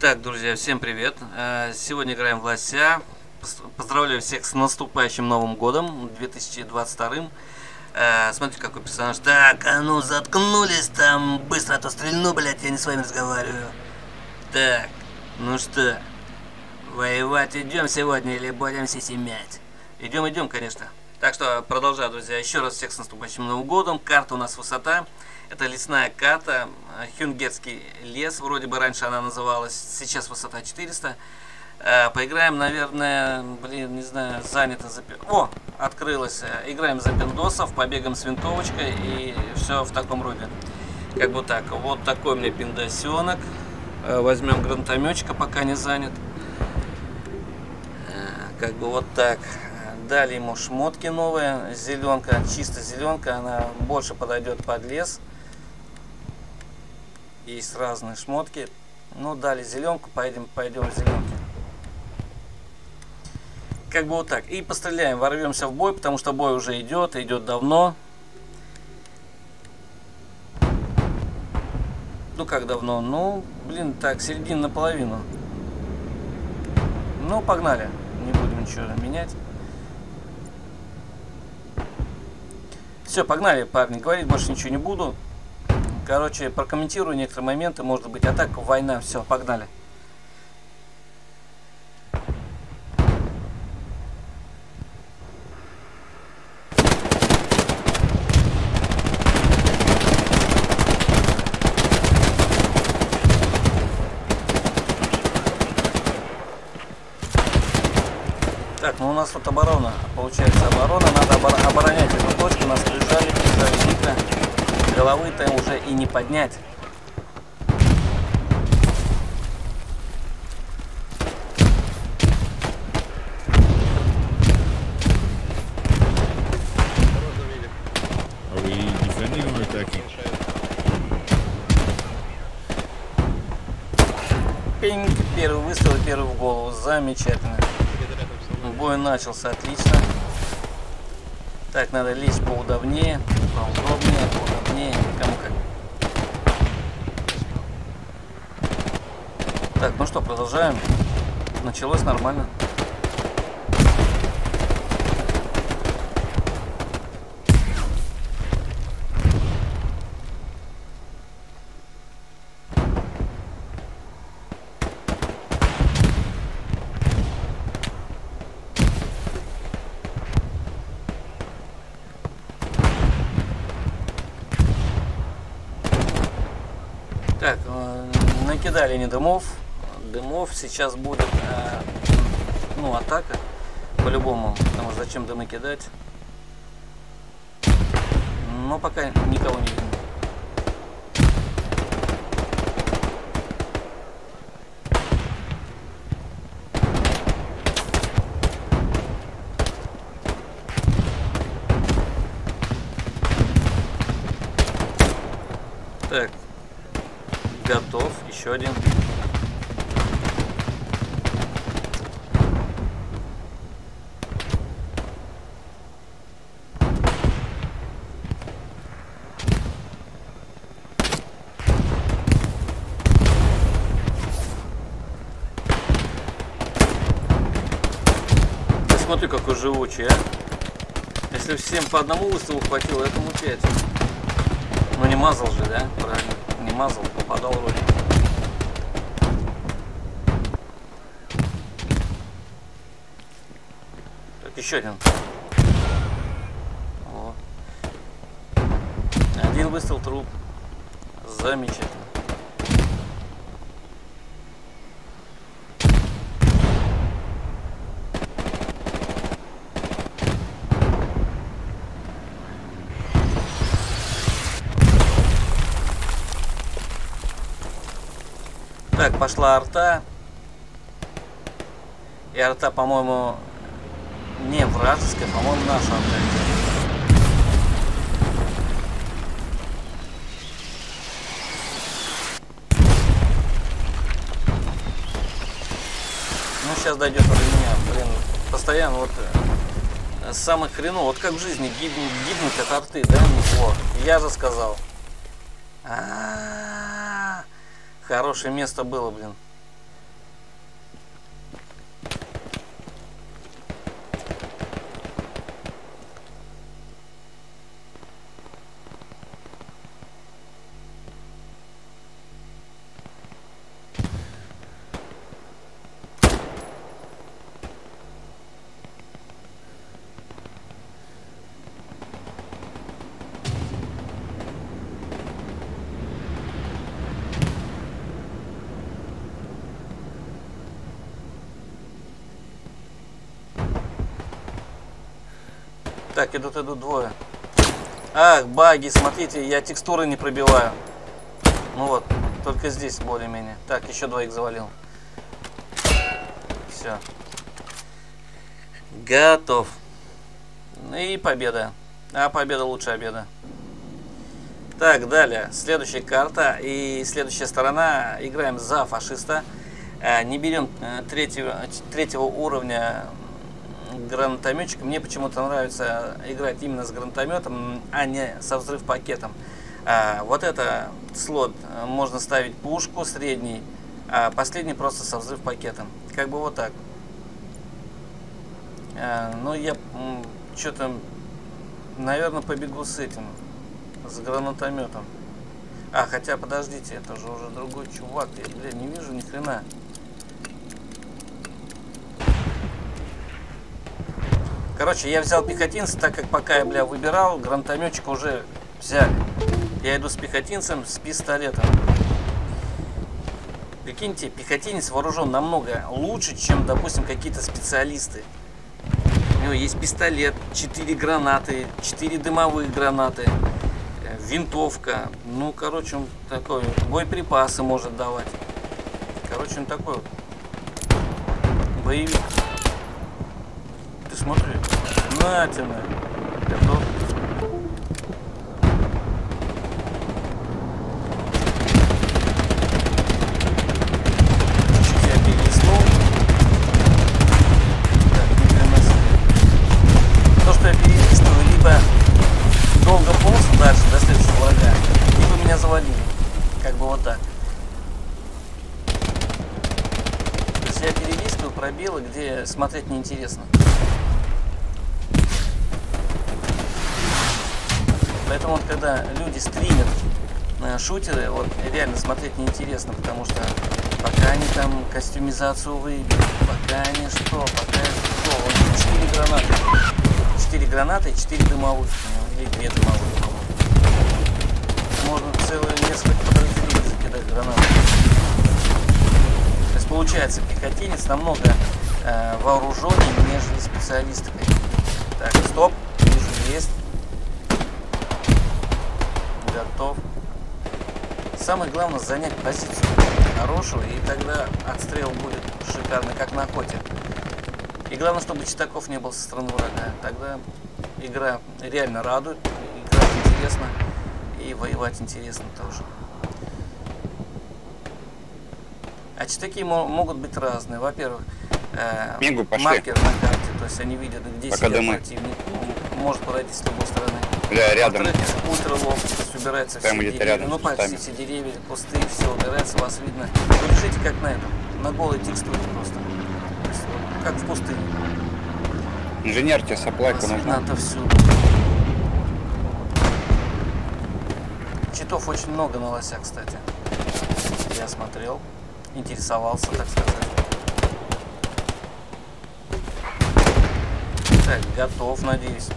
Так, друзья, всем привет. Э, сегодня играем в Лося. Поздравляю всех с наступающим Новым Годом, 2022. Э, смотрите, какой персонаж. Так, а ну заткнулись там, быстро, а то стрельну, блядь, я не с вами разговариваю. Так, ну что, воевать идем сегодня или будем сисимять? Идем, идем, конечно. Так что продолжаю, друзья. Еще раз всех с наступающим Новым Годом. Карта у нас высота. Это лесная карта. Хюнгетский лес, вроде бы раньше она называлась. Сейчас высота 400. Э, поиграем, наверное, блин, не знаю, занято за... О, открылось. Играем за пиндосов, побегаем с винтовочкой и все в таком роде. Как бы так. Вот такой мне пиндосенок. Э, возьмем гранатометчика, пока не занят. Э, как бы вот так. Дали ему шмотки новые, зеленка, чисто зеленка, она больше подойдет под лес. Есть разные шмотки. Ну, дали зеленку, пойдем, пойдем в зеленке. Как бы вот так. И постреляем, ворвемся в бой, потому что бой уже идет, идет давно. Ну, как давно? Ну, блин, так, середина наполовину. Ну, погнали. Не будем ничего менять. Все, погнали, парни. Говорить больше ничего не буду. Короче, прокомментирую некоторые моменты. Может быть, атака, война. Все, погнали. Так, ну у нас тут оборона. Получается оборона. Надо оборонять эту точку. Нас прижали, прижали дико. Головы-то уже и не поднять. Пинг, первый выстрел, первый в голову. Замечательно. Бой начался отлично. Так, надо лезть поудобнее, поудобнее, поудобнее, кому как. Так, ну что, продолжаем. Началось нормально. Так, э, накидали не дымов. Дымов сейчас будет, э, ну, атака. По-любому. Потому что зачем дымы кидать? Но пока никого не видно. Так, готов. Еще один. Смотри, какой живучий, а. Если всем по одному выстрелу хватило, этому 5. Ну не мазал же, да? Правильно. Не мазал, попадал вроде. Так, еще один. О. Один выстрел труп. Замечательно. Пошла арта. И арта, по-моему, не вражеская, по-моему, наша арта. Ну, сейчас дойдет до меня, блин. Постоянно вот э, самых хреново. Вот как в жизни гибнуть, гибнуть от арты, да? Вот, я же сказал. А -а -а. Хорошее место было, блин. Так, идут, идут двое. Ах, баги, смотрите, я текстуры не пробиваю. Ну вот, только здесь более-менее. Так, еще двоих завалил. Все. Готов. И победа. А победа лучше обеда. Так, далее. Следующая карта и следующая сторона. Играем за фашиста. Э, не берем э, третьего, третьего уровня гранатометчик. Мне почему-то нравится играть именно с гранатометом, а не со взрыв пакетом. А, вот это слот можно ставить пушку средний, а последний просто со взрыв пакетом. Как бы вот так. А, ну я что-то, наверное, побегу с этим, с гранатометом. А, хотя подождите, это же уже другой чувак. Я, блядь, не вижу ни хрена. Короче, я взял пехотинца, так как пока я, бля, выбирал, гранатометчика уже взяли. Я иду с пехотинцем, с пистолетом. Прикиньте, пехотинец вооружен намного лучше, чем, допустим, какие-то специалисты. У него есть пистолет, 4 гранаты, 4 дымовых гранаты, э, винтовка. Ну, короче, он такой, боеприпасы может давать. Короче, он такой боевик смотри. На тебе. Готов? Чуть я перелистнул. Так, ни хрена себе. То, что я перелистываю, либо долго полз дальше до следующего врага, либо меня завалили. Как бы вот так. То есть я перелистываю пробелы, где смотреть неинтересно. Поэтому вот когда люди стримят на шутеры, вот реально смотреть неинтересно, потому что пока они там костюмизацию выберут, пока они что, пока что, вот 4 гранаты. 4 гранаты и 4 дымовых, или 2 дымовых, Можно целые несколько подразделений закидать гранаты. То есть получается пехотинец намного э, вооруженнее, нежели специалисты. Так, стоп, вижу, есть готов. Самое главное занять позицию хорошую, и тогда отстрел будет шикарный, как на охоте. И главное, чтобы читаков не было со стороны врага. Тогда игра реально радует, играть интересно и воевать интересно тоже. А читаки могут быть разные. Во-первых, э, маркер на карте, то есть они видят, где Пока сидит противник, может подойти с любой стороны. Бля, рядом. Ультра ловкость, убирается Прямо все деревья. Ну, почти все деревья, кусты, все убирается, вас видно. Вы лежите как на этом, на голой текстуре просто. Есть, вот, как в пустыне. Инженер тебе соплайку нужна. видно отовсюду. Читов очень много на лося, кстати. Я смотрел, интересовался, так сказать. Готов, надеюсь.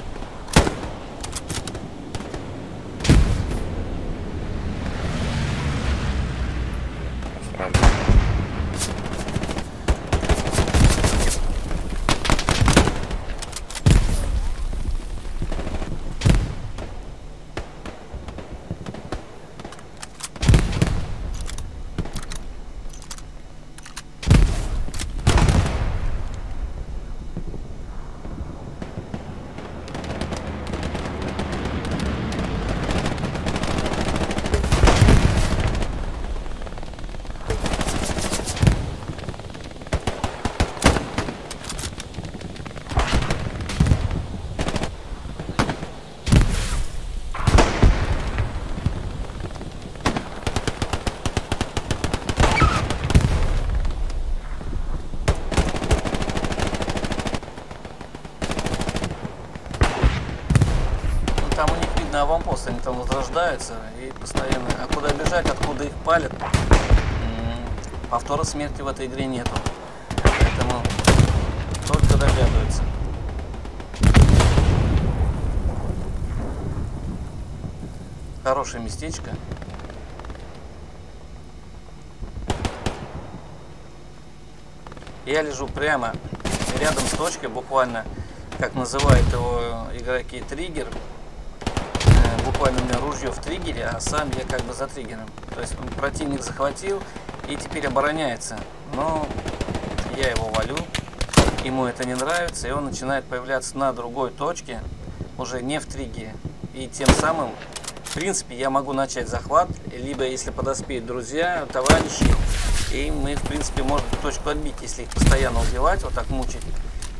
аванпост, они там возрождаются и постоянно. А куда бежать, откуда их палят? Повтора смерти в этой игре нету. Поэтому только догадываются. Хорошее местечко. Я лежу прямо рядом с точкой, буквально как называют его игроки, триггер. Буквально у меня ружье в триггере, а сам я как бы за триггером. То есть противник захватил и теперь обороняется. Но я его валю, ему это не нравится, и он начинает появляться на другой точке, уже не в триггере. И тем самым, в принципе, я могу начать захват, либо если подоспеют друзья, товарищи, и мы, в принципе, можем точку отбить, если их постоянно убивать, вот так мучить.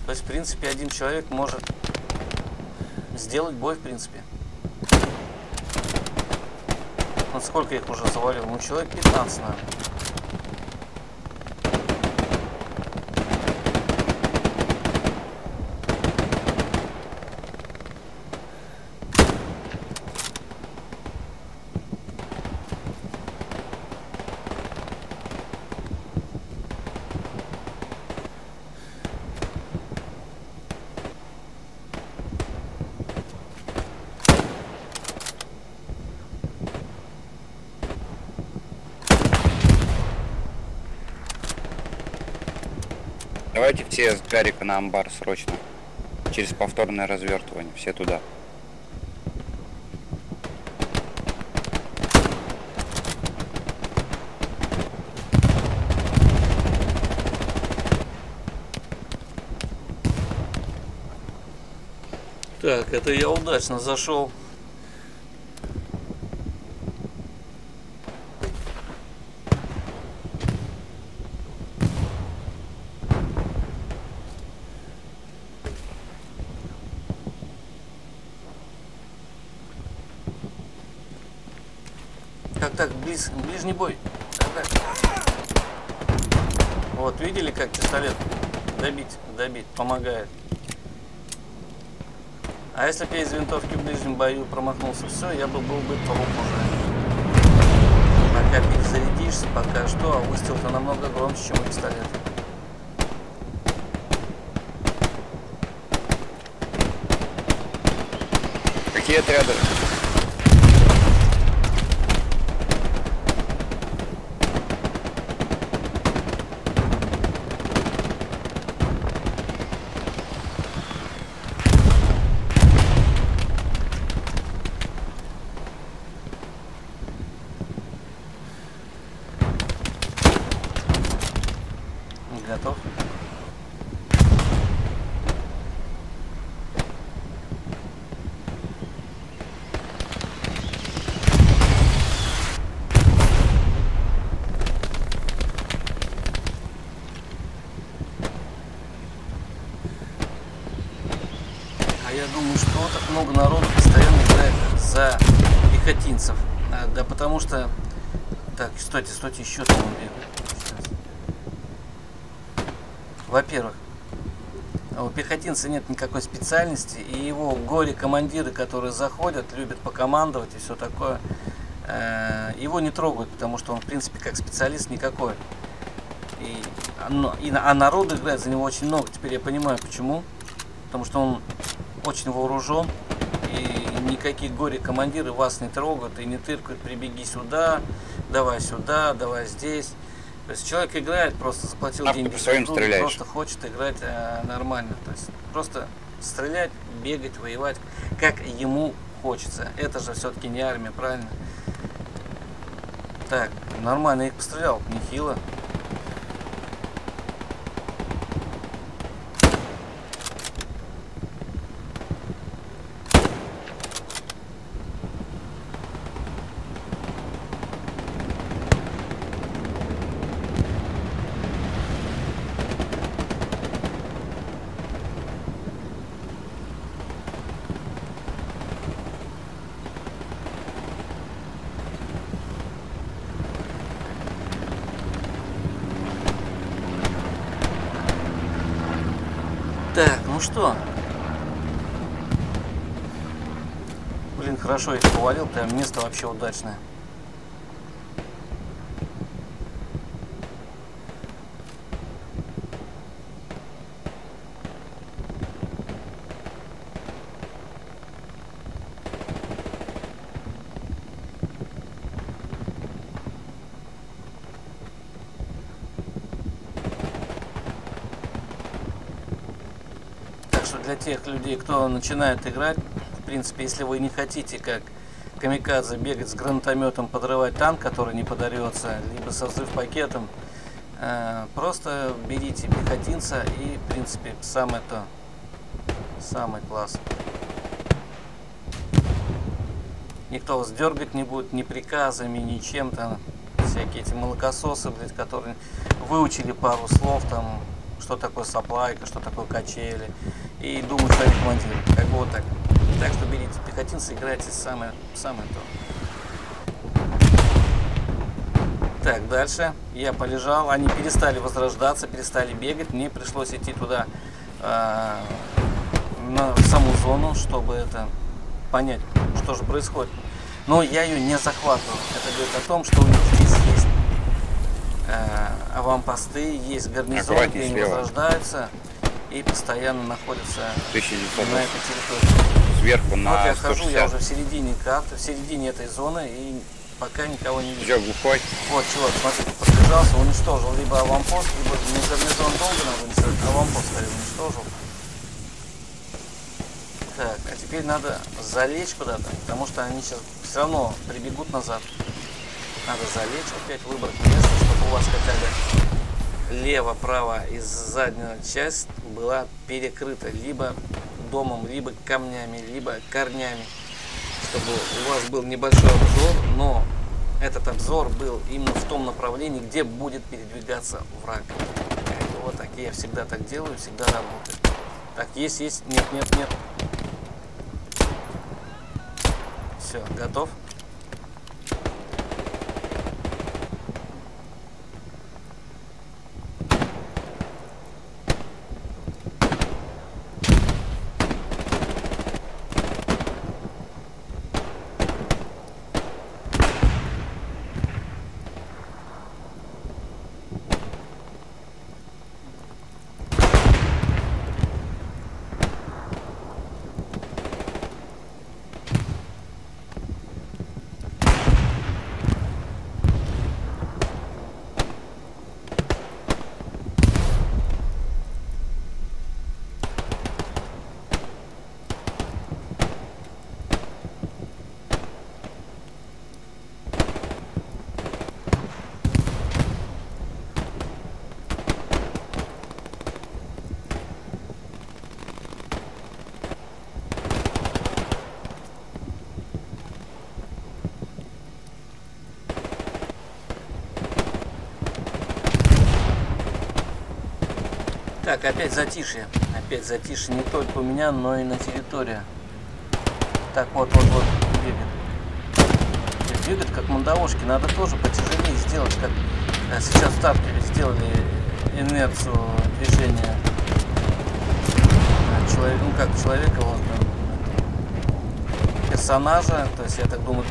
То есть, в принципе, один человек может сделать бой, в принципе. Вот сколько их уже завалил? Ну, человек 15, наверное. Давайте все с Гарика на амбар срочно. Через повторное развертывание. Все туда. Так, это я удачно зашел. Так, так, близ, ближний бой. Так, так. Вот, видели, как пистолет добить, добить, помогает. А если бы я из винтовки в ближнем бою промахнулся, все, я бы был бы труп уже. Пока перезарядишься, пока что, а выстрел-то намного громче, чем у пистолета. Какие отряды? Готов? А я думаю, что так много народу постоянно играет за пехотинцев. А, Да потому что... Так, стойте, стойте, еще там. Во-первых, у пехотинца нет никакой специальности, и его горе-командиры, которые заходят, любят покомандовать и все такое, э, его не трогают, потому что он, в принципе, как специалист никакой. И, но- и, а народ играет за него очень много. Теперь я понимаю, почему. Потому что он очень вооружен, никакие горе-командиры вас не трогают и не тыркают, прибеги сюда, давай сюда, давай здесь. То есть человек играет, просто заплатил А деньги, своим игру, стреляешь? просто хочет играть э, нормально. То есть просто стрелять, бегать, воевать, как ему хочется. Это же все-таки не армия, правильно? Так, нормально их пострелял, нехило. Так, ну что? Блин, хорошо их повалил, прям место вообще удачное. Для тех людей, кто начинает играть, принципе, если вы не хотите, как камикадзе, бегать с гранатометом, подрывать танк, который не подорвется, либо со взрыв-пакетом, э, просто берите пехотинца и, в принципе, самое то, самый класс. Никто вас дергать не будет ни приказами, ни чем-то. Всякие эти молокососы, блядь, которые выучили пару слов, там, что такое соплайка, что такое качели. И думают, что они командиры. Как бы вот так. Так что берите пехотинца, играйте самое, самое то. Так, дальше. Я полежал, они перестали возрождаться, перестали бегать. Мне пришлось идти туда, э, на саму зону, чтобы это понять, что же происходит. Но я ее не захватывал. Это говорит о том, что у них здесь есть э, аванпосты, есть гарнизон, где они возрождаются и постоянно находятся 1900. на этой территории. Сверху на Вот я хожу, я уже в середине карты, в середине этой зоны и пока никого не вижу. Все, глухой. Вот, чувак, смотрите, пробежался, уничтожил либо аванпост, либо не гарнизон надо уничтожить, аванпост скорее уничтожил. Так, а теперь надо залечь куда-то, потому что они сейчас все равно прибегут назад. Надо залечь опять, выбрать место, чтобы у вас хотя бы лево-право и задняя часть была перекрыта либо домом, либо камнями, либо корнями, чтобы у вас был небольшой обзор, но этот обзор был именно в том направлении, где будет передвигаться враг. Вот так я всегда так делаю, всегда работаю. Так, есть, есть, нет, нет, нет. Все, готов? Так, опять затишье. Опять затишье не только у меня, но и на территории. Так, вот, вот, вот, бегает. Бегает как мандавошки. Надо тоже потяжелее сделать, как э, сейчас Таркове сделали инерцию движения э, человек, ну как человека, вот, э, персонажа. То есть, я так думаю,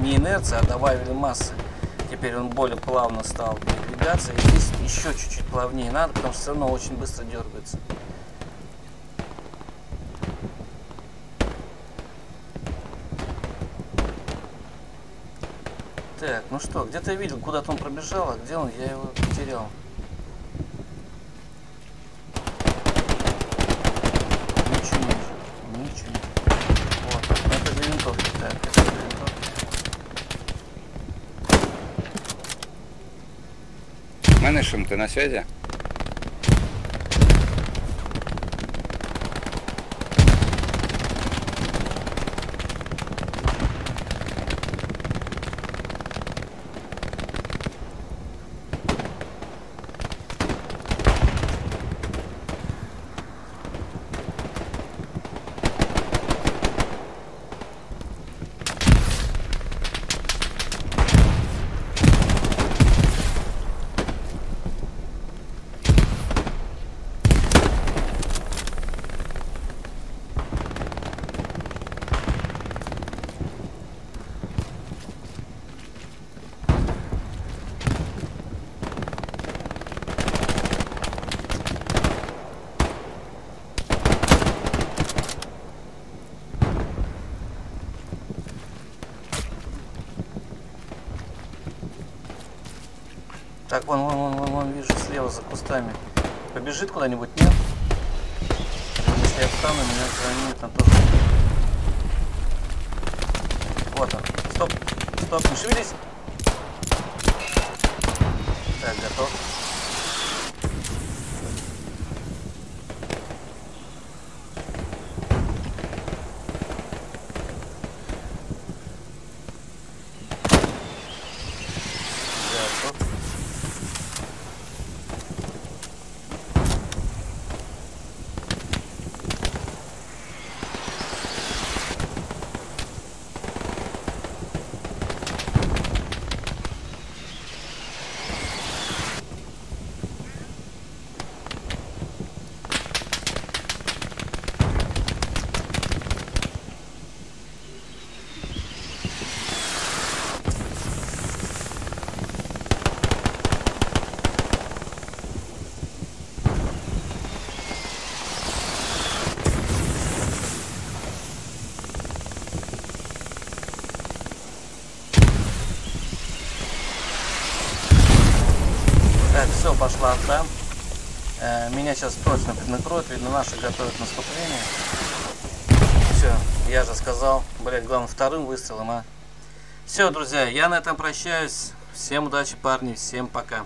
не инерция, а добавили массы. Теперь он более плавно стал И здесь еще чуть-чуть плавнее надо, потому что все равно очень быстро дергается. Так, ну что, где-то я видел, куда-то он пробежал, а где он, я его потерял. Ничего не вижу, ничего не Вот, это для винтовки, так, это для винтовки. Менешем, ты на связи? Так, вон, вон, вон, вон, вон, вижу слева за кустами. Побежит куда-нибудь, нет? Не Если я встану, меня занимет там тоже. Вот он. Стоп. Стоп, не шевелись. Так. Готов. Так, все, пошла арта. Э, меня сейчас точно накроют, видно, наши готовят наступление. Все, я же сказал, блять, главное вторым выстрелом, а. Все, друзья, я на этом прощаюсь. Всем удачи, парни, всем пока.